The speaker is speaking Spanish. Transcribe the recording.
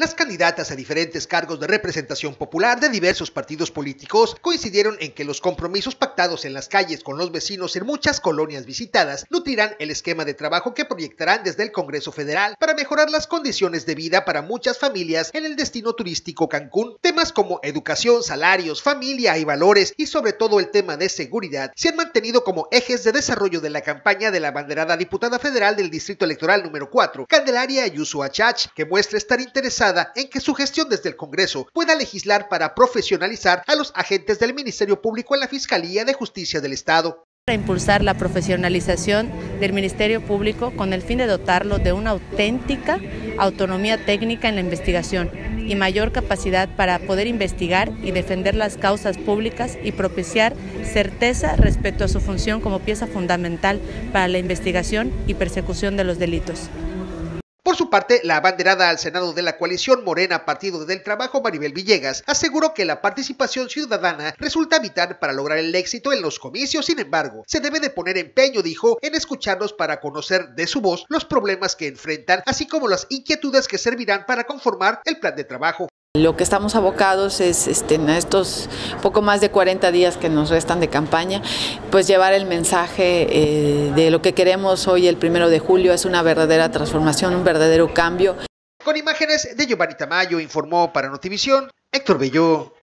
Las candidatas a diferentes cargos de representación popular de diversos partidos políticos coincidieron en que los compromisos pactados en las calles con los vecinos en muchas colonias visitadas nutrirán el esquema de trabajo que proyectarán desde el Congreso Federal para mejorar las condiciones de vida para muchas familias en el destino turístico Cancún. Temas como educación, salarios, familia y valores y sobre todo el tema de seguridad se han mantenido como ejes de desarrollo de la campaña de la banderada diputada federal del Distrito Electoral número 4, Candelaria Ayuso Achach, que muestra estar interesada en que su gestión desde el Congreso pueda legislar para profesionalizar a los agentes del Ministerio Público en la Fiscalía de Justicia del Estado para impulsar la profesionalización del Ministerio Público con el fin de dotarlo de una auténtica autonomía técnica en la investigación y mayor capacidad para poder investigar y defender las causas públicas y propiciar certeza respecto a su función como pieza fundamental para la investigación y persecución de los delitos. Por su parte, la abanderada al Senado de la coalición Morena Partido del Trabajo, Maribel Villegas, aseguró que la participación ciudadana resulta vital para lograr el éxito en los comicios. Sin embargo, se debe de poner empeño, dijo, en escucharlos para conocer de su voz los problemas que enfrentan, así como las inquietudes que servirán para conformar el plan de trabajo. Lo que estamos abocados es este, en estos poco más de 40 días que nos restan de campaña, pues llevar el mensaje eh, de lo que queremos hoy el primero de julio es una verdadera transformación, un verdadero cambio. Con imágenes de Giovanni Tamayo informó para Notivisión Héctor Belló.